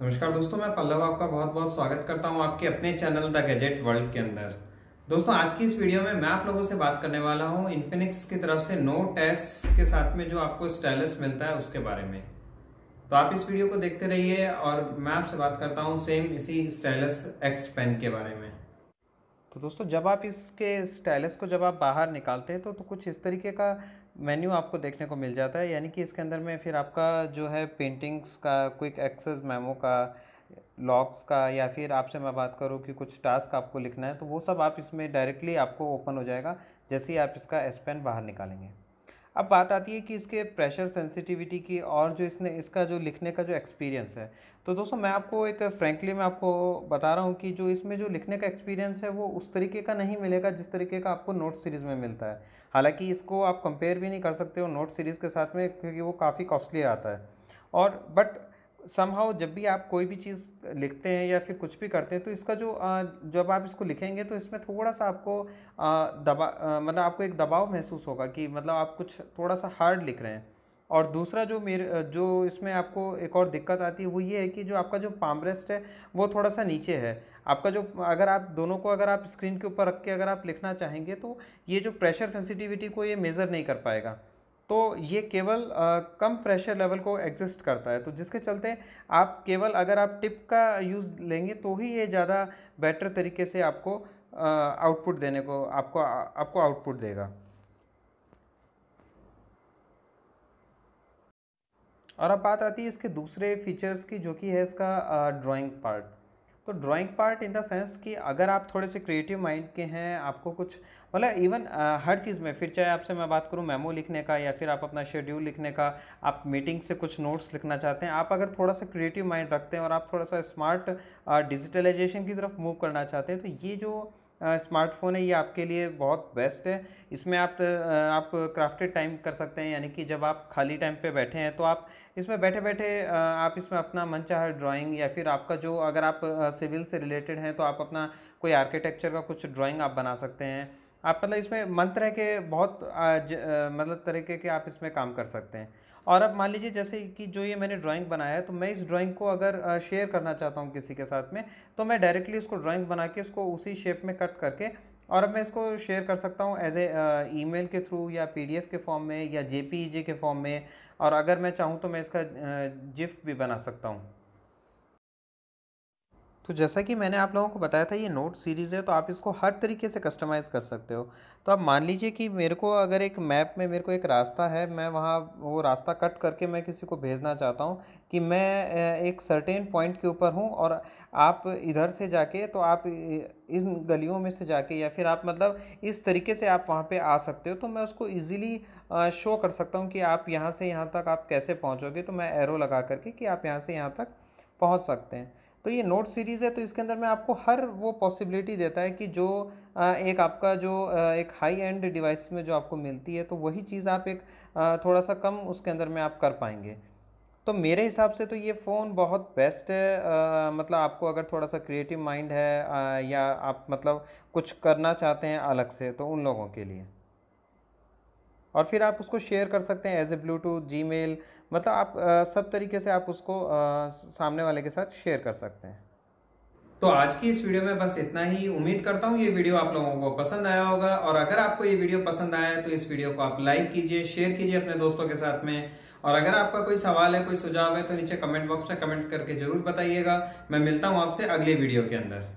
नमस्कार दोस्तों मैं पल्लव आपका बहुत बहुत स्वागत करता हूँ आपके अपने चैनल द गैजेट वर्ल्ड के अंदर। दोस्तों आज की इस वीडियो में मैं आप लोगों से बात करने वाला हूँ इन्फिनिक्स की तरफ़ से नोट एस के साथ में जो आपको स्टाइलस मिलता है उसके बारे में। तो आप इस वीडियो को देखते रहिए और मैं आपसे बात करता हूँ सेम इसी स्टाइलस एक्स पेन के बारे में। तो दोस्तों जब आप इसके स्टाइलस को जब आप बाहर निकालते हैं तो, तो कुछ इस तरीके का मेन्यू आपको देखने को मिल जाता है, यानी कि इसके अंदर में फिर आपका जो है पेंटिंग्स का क्विक एक्सेस मेमो का लॉक्स का, या फिर आपसे मैं बात करूँ कि कुछ टास्क आपको लिखना है तो वो सब आप इसमें डायरेक्टली आपको ओपन हो जाएगा, जैसे ही आप इसका एस पेन बाहर निकालेंगे। अब बात आती है कि इसके प्रेशर सेंसिटिविटी की और जो इसने, इसका जो लिखने का जो एक्सपीरियंस है। तो दोस्तों, मैं आपको एक फ्रेंकली मैं आपको बता रहा हूँ कि जो इसमें जो लिखने का एक्सपीरियंस है, वो उस तरीके का नहीं मिलेगा जिस तरीके का आपको नोट सीरीज़ में मिलता है। हालाँकि इसको आप कंपेयर भी नहीं कर सकते हो नोट सीरीज़ के साथ में, क्योंकि वो काफ़ी कॉस्टली आता है। और बट समहाउ जब भी आप कोई भी चीज़ लिखते हैं या फिर कुछ भी करते हैं तो इसका जो जब आप इसको लिखेंगे तो इसमें थोड़ा सा आपको दबा मतलब आपको एक दबाव महसूस होगा कि मतलब आप कुछ थोड़ा सा हार्ड लिख रहे हैं। और दूसरा जो मेरे जो इसमें आपको एक और दिक्कत आती है, वो ये है कि जो आपका जो पामरेस्ट है, वो थोड़ा सा नीचे है। आपका जो, अगर आप दोनों को अगर आप स्क्रीन के ऊपर रख के अगर आप लिखना चाहेंगे तो ये जो प्रेशर सेंसिटिविटी को ये मेज़र नहीं कर पाएगा। तो ये केवल आ, कम प्रेशर लेवल को एग्जिस्ट करता है। तो जिसके चलते आप केवल अगर आप टिप का यूज़ लेंगे तो ही ये ज़्यादा बेटर तरीके से आपको आउटपुट देने को आपको आपको आउटपुट देगा। और अब बात आती है इसके दूसरे फीचर्स की जो कि है इसका ड्राइंग पार्ट। तो drawing part in the sense कि अगर आप थोड़े से क्रिएटिव माइंड के हैं, आपको कुछ मतलब इवन हर चीज़ में, फिर चाहे आपसे मैं बात करूँ मेमो लिखने का या फिर आप अपना शेड्यूल लिखने का, आप मीटिंग से कुछ नोट्स लिखना चाहते हैं, आप अगर थोड़ा सा क्रिएटिव माइंड रखते हैं और आप थोड़ा सा स्मार्ट डिजिटलाइजेशन की तरफ़ मूव करना चाहते हैं तो ये जो स्मार्टफ़ोन है, ये आपके लिए बहुत बेस्ट है। इसमें आप आप क्राफ्टेड टाइम कर सकते हैं, यानी कि जब आप खाली टाइम पे बैठे हैं तो आप इसमें बैठे बैठे आप इसमें अपना मन चाहे ड्राइंग या फिर आपका जो, अगर आप सिविल से रिलेटेड हैं तो आप अपना कोई आर्किटेक्चर का कुछ ड्राइंग आप बना सकते हैं। आप मतलब इसमें मंत्र है के बहुत मतलब तरीके के आप इसमें काम कर सकते हैं। और अब मान लीजिए जैसे कि जो ये मैंने ड्राइंग बनाया है तो मैं इस ड्राइंग को अगर शेयर करना चाहता हूँ किसी के साथ में तो मैं डायरेक्टली इसको ड्राइंग बना के उसको उसी शेप में कट करके, और अब मैं इसको शेयर कर सकता हूँ एज ए ईमेल के थ्रू या पीडीएफ के फॉर्म में या जे के फॉर्म में, और अगर मैं चाहूँ तो मैं इसका जिफ भी बना सकता हूँ। तो जैसा कि मैंने आप लोगों को बताया था, ये नोट सीरीज़ है तो आप इसको हर तरीके से कस्टमाइज़ कर सकते हो। तो आप मान लीजिए कि मेरे को अगर एक मैप में मेरे को एक रास्ता है, मैं वहाँ वो रास्ता कट करके मैं किसी को भेजना चाहता हूँ कि मैं एक सर्टेन पॉइंट के ऊपर हूँ और आप इधर से जाके तो आप इन गलियों में से जाके या फिर आप मतलब इस तरीके से आप वहाँ पे आ सकते हो तो मैं उसको इजीली शो कर सकता हूँ कि आप यहाँ से यहाँ तक आप कैसे पहुँचोगे। तो मैं एरो लगा करके कि आप यहाँ से यहाँ तक पहुँच सकते हैं। तो ये नोट सीरीज़ है तो इसके अंदर में आपको हर वो पॉसिबिलिटी देता है कि जो एक आपका जो एक हाई एंड डिवाइस में जो आपको मिलती है तो वही चीज़ आप एक थोड़ा सा कम उसके अंदर में आप कर पाएँगे। तो मेरे हिसाब से तो ये फ़ोन बहुत बेस्ट है आ, मतलब आपको अगर थोड़ा सा क्रिएटिव माइंड है आ, या आप मतलब कुछ करना चाहते हैं अलग से तो उन लोगों के लिए। और फिर आप उसको शेयर कर सकते हैं एज ए ब्लूटूथ जी मतलब आप आ, सब तरीके से आप उसको आ, सामने वाले के साथ शेयर कर सकते हैं। तो आज की इस वीडियो में बस इतना ही। उम्मीद करता हूँ ये वीडियो आप लोगों को पसंद आया होगा और अगर आपको ये वीडियो पसंद आया है तो इस वीडियो को आप लाइक कीजिए शेयर कीजिए अपने दोस्तों के साथ में। और अगर आपका कोई सवाल है कोई सुझाव है तो नीचे कमेंट बॉक्स में कमेंट करके ज़रूर बताइएगा। मैं मिलता हूँ आपसे अगले वीडियो के अंदर।